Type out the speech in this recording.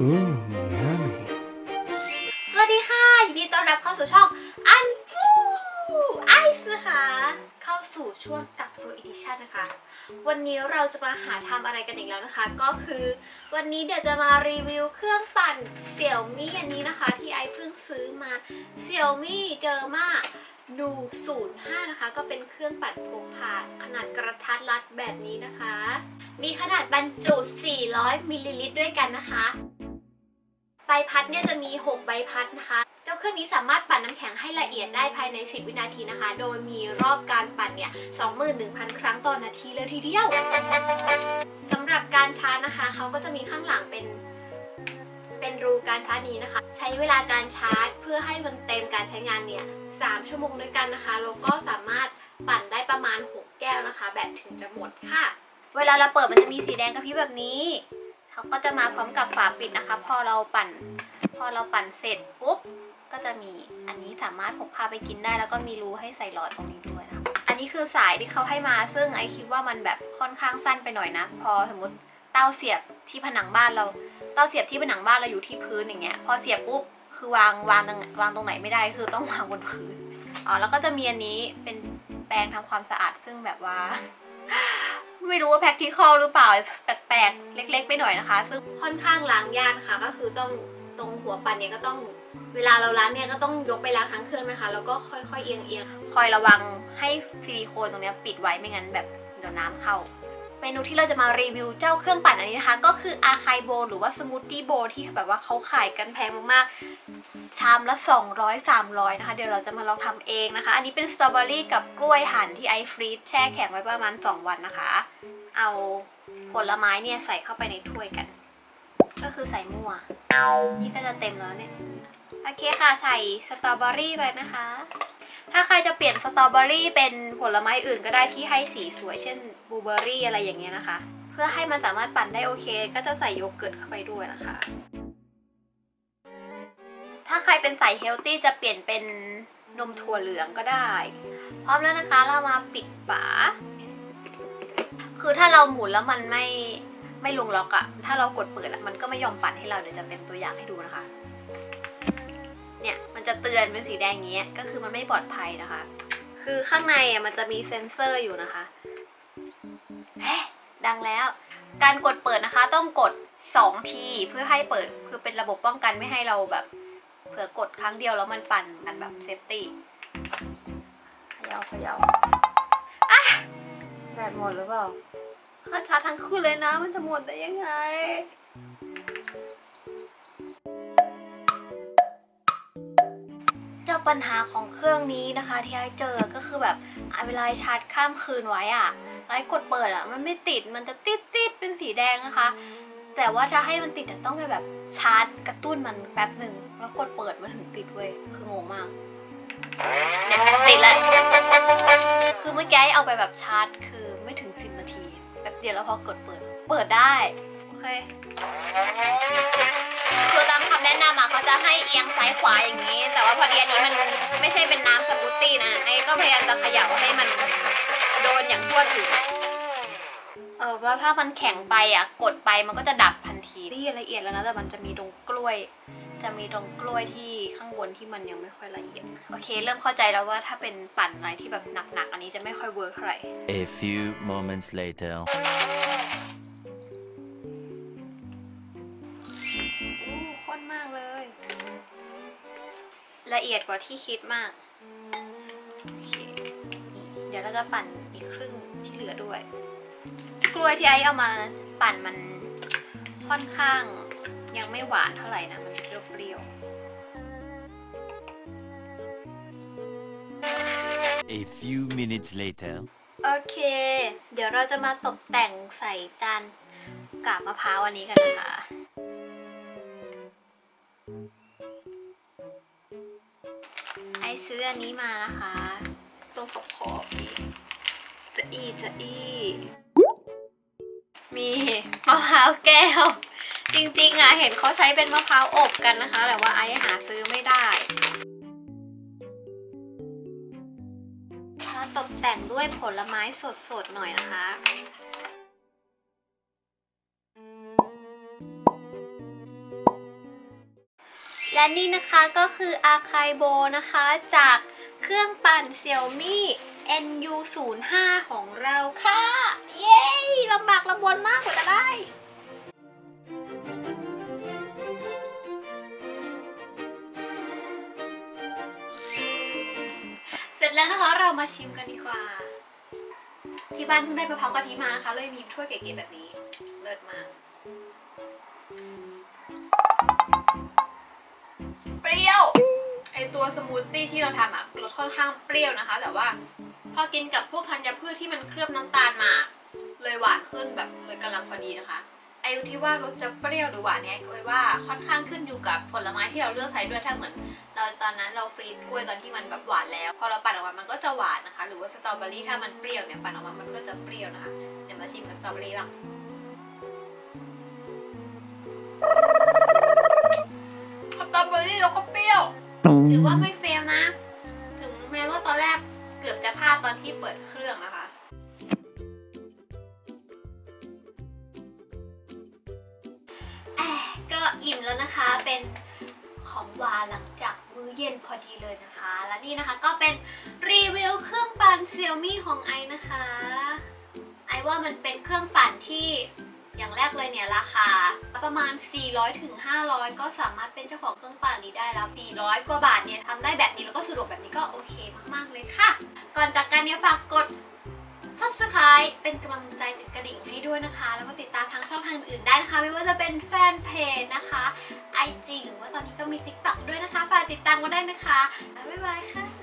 Ooh, yummy. สวัสดีค่ะ ยินดีต้อนรับเข้าสู่ช่อง Unfull Ice นะคะ เข้าสู่ช่วงกักตัว edition นะคะ วันนี้เราจะมาหาทำอะไรกันอีกแล้วนะคะ ก็คือวันนี้เดี๋ยวจะมารีวิวเครื่องปั่น Xiaomi อันนี้นะคะ ที่ไอซ์เพิ่งซื้อมา Xiaomi Deerma NU05 นะคะ ก็เป็นเครื่องปั่นพกพาขนาดกระทัดรัดแบบนี้นะคะ มีขนาดบรรจุ 400 มิลลิลิตรด้วยกันนะคะ ใบพัดเนี่ยจะมี 6 ใบพัดนะคะ เจ้าเครื่องนี้สามารถปั่นน้ำแข็งให้ละเอียดได้ภายใน 10 วินาทีนะคะ โดยมีรอบการปั่นเนี่ย 21,000 ครั้งต่อนาทีเลยทีเดียวสำหรับการชาร์จนะคะ เขาก็จะมีข้างหลังเป็นเป็นรูการชาร์จนี้นะคะ ใช้เวลาการชาร์จ เพื่อให้มันเต็มการใช้งานเนี่ย 3 ชั่วโมงด้วยกันนะคะ แล้วก็สามารถปั่นได้ประมาณ 6 แก้วนะคะ แบบถึงจะหมดค่ะ เวลาเราเปิดมันจะมีสีแดงกระพริบแบบนี้ เขาก็จะมาพร้อมกับฝาปิดนะคะ พอเราปั่น พอเราปั่นเสร็จปุ๊บก็จะมีอันนี้สามารถพกพาไปกินได้ แล้วก็มีรูให้ใส่หลอดตรงนี้ด้วยนะอันนี้คือสายที่เขาให้มาซึ่งไอคิดว่ามันแบบค่อนข้างสั้นไปหน่อยนะ พอสมมติเต้าเสียบที่ผนังบ้านเราเต้าเสียบที่ผนังบ้านเราอยู่ที่พื้นอย่างเงี้ย พอเสียบปุ๊บคือวางวางตรงวางตรงไหนไม่ได้คือต้องวางบนพื้นอ๋อแล้วก็จะมีอันนี้เป็นแปรงทำความสะอาดซึ่งแบบว่า ไม่รู้ว่า practical หรือเปล่าแปลกๆเล็ก ๆ ไปหน่อยนะคะ ซึ่งค่อนข้างล้างยากนะคะก็คือต้องตรงหัวปั่นเนี่ยก็ต้องเวลาเราล้างเนี่ยก็ต้องยกไปล้างทั้งเครื่องนะคะ แล้วก็ค่อยๆเอียงเอียงๆคอยระวังให้ซิลิโคนตรงเนี้ยปิดไว้ไม่งั้นแบบเดี๋ยวน้ำเข้า เมนูที่เราจะมารีวิวเจ้าเครื่องปั่นอันนี้นะคะ ก็คือ Acai Bowl หรือว่า smoothie bowl ที่แบบว่าเขาขายกันแพงมากๆ ชามละ 200 300 นะคะ เดี๋ยวเราจะมาลองทำเองนะคะ อันนี้เป็นสตรอเบอรี่กับกล้วยหั่นที่ไอซ์ freeze แช่แข็งไว้ประมาณ 2 วันนะคะ เอาผลไม้เนี่ยใส่เข้าไปในถ้วยกัน ก็คือใส่มั่ว นี่ก็จะเต็มแล้วเนี่ย โอเคค่ะ ใส่สตรอเบอรี่ไปนะคะ จะเปลี่ยนสตรอเบอรี่เป็นผลไม้อื่นก็ได้ที่ให้สีสวยเช่นบลูเบอรี่อะไรอย่างเงี้ยนะคะ เพื่อให้มันสามารถปั่นได้โอเค ก็จะใส่โยเกิร์ตเข้าไปด้วยนะคะ ถ้าใครเป็นสาย healthy จะเปลี่ยนเป็นนมถั่วเหลืองก็ได้ พร้อมแล้วนะคะเรามาปิดฝา คือถ้าเราหมุนแล้วมันไม่ไม่ลงล็อกอะถ้าเรากดเปิดอะมันก็ไม่ยอมปั่นให้เราเดี๋ยวจะเป็นตัวอย่างให้ดูนะคะ จะเตือนเป็นสีแดงอย่างเงี้ยก็คือมันไม่ปลอดภัยนะคะ คือข้างในอะมันจะมีเซ็นเซอร์อยู่นะคะเฮ้ดังแล้ว การกดเปิดนะคะต้องกด 2 ทีเพื่อให้เปิดคือเป็นระบบป้องกันไม่ให้เราแบบ เผื่อกดครั้งเดียวแล้วมันปั่นกันแบบเซฟตี้ขย่าเขย่าอะแบบหมดหรือเปล่าข้าชาทั้งคืนเลยนะมันจะหมดได้ยังไง ปัญหาของเครื่องนี้นะคะ ที่ไอเจอก็คือแบบเวลาชาร์จข้ามคืนไว้อะไอกดเปิดอะมันไม่ติดมันจะติดติดๆเป็นสีแดงนะคะ แต่ว่าถ้าให้มันติดต้องไปแบบชาร์จกระตุ้นมันแป๊บหนึ่งแล้วกดเปิดมันถึงติดเว้ยคืองงมากเนี่ยติดแล้วคือเมื่อกี้เอาไปแบบชาร์จ คือไม่ถึงสิบนาทีแป๊บเดียวแล้วพอกดเปิด เปิดได้ โอเค คือตามคำแนะนำอะเขาจะให้เอียงซ้ายขวาอย่างนี้ แต่ว่าพอดีอันนี้มันไม่ใช่เป็นน้ำสมูทตี้นะไอซ์ก็พยายามจะเขย่าให้มันโดนอย่างทั่วถึงเออแล้วถ้ามันแข็งไปอะกดไปมันก็จะดับทันทีนี่ละเอียดแล้วนะแต่มันจะมีตรงกล้วย จะมีตรงกล้วยที่ข้างบนที่มันยังไม่ค่อยละเอียดโอเค เริ่มเข้าใจแล้วว่าถ้าเป็นปั่นอะไรที่แบบหนักๆอันนี้จะไม่ค่อย work เท่าไหร่ A few moments later. ละเอียดกว่าที่คิดมากโอเคนี่เดี๋ยวเราจะปั่นอีกครึ่งที่เหลือด้วย กล้วยที่ไอซ์เอามาปั่นมันค่อนข้างยังไม่หวานเท่าไหร่นะ มันเปรี้ยว A few minutes later. ๆโอเค เดี๋ยวเราจะมาตกแต่งใส่จานกาบมะพร้าวอันนี้กันนะคะ ซื้ออันนี้มานะคะ ตรงขอบขอบๆนี่จะอีจะอี มีมะพร้าวแก้ว จริงๆอะเห็นเขาใช้เป็นมะพร้าวอบกันนะคะ แต่ว่าไอหาซื้อไม่ได้ถ้าตกแต่งด้วยผลไม้สดๆหน่อยนะคะ และนี่นะคะก็คืออาคายโบนะคะ จากเครื่องปั่น Xiaomi NU05 ของเราค่ะ เย้ลำบากลำบนมากกว่าจะได้เสร็จแล้วนะคะเรามาชิมกันดีกว่า ที่บ้านเพิ่งได้มะพร้าวกะทิมานะคะ เลยมีถ้วยเก๋ๆแบบนี้ เลิศมาก ตัวสมูทตี้ที่เราทำอะรสค่อนข้างเปรี้ยวนะคะ แต่ว่าพอกินกับพวกธัญพืชที่มันเคลือบน้ำตาลมา เลยหวานขึ้นแบบเลยกำลังพอดีนะคะไอ้ที่ว่ารสจะเปรี้ยวหรือหวานเนี่ยก็ว่าค่อนข้างขึ้นอยู่กับผลไม้ที่เราเลือกใช้ด้วยถ้าเหมือน เราตอนนั้นเรา freeze กล้วยตอนที่มันแบบหวานแล้ว พอเราปั่นออกมามันก็จะหวานนะคะ หรือว่าสตรอเบอรี่ถ้ามันเปรี้ยวเนี่ยปั่นออกมามันก็จะเปรี้ยวนะคะเดี๋ยวมาชิมกับสตรอเบอรี่บ้าง ถือว่าไม่เฟลนะ ถึงแม้ว่าตอนแรกเกือบจะพลาดตอนที่เปิดเครื่องนะคะแอะก็อิ่มแล้วนะคะเป็นของหวานหลังจากมื้อเย็นพอดีเลยนะคะ และนี่นะคะก็เป็นรีวิวเครื่องปั่น Xiaomi ของไอนะคะ ไอว่ามันเป็นเครื่องปั่นที่อย่างแรกเลยเนี่ยราคา ประมาณ 400ถึง500 ก็สามารถเป็นเจ้าของเครื่องปั่นนี้ได้แล้ว 400 กว่าบาทเนี่ยทำได้แบบนี้แล้วก็สะดวกแบบนี้ก็โอเคมากๆเลยค่ะ ก่อนจากกันเนี่ยฝากกด subscribe เป็นกำลังใจติดกระดิ่งให้ด้วยนะคะ แล้วก็ติดตามทางช่องทางอื่นได้นะคะ ไม่ว่าจะเป็นแฟนเพจนะคะ IG หรือว่าตอนนี้ก็มี TikTok ด้วยนะคะฝากติดตามกันได้นะคะ บ๊ายบายค่ะ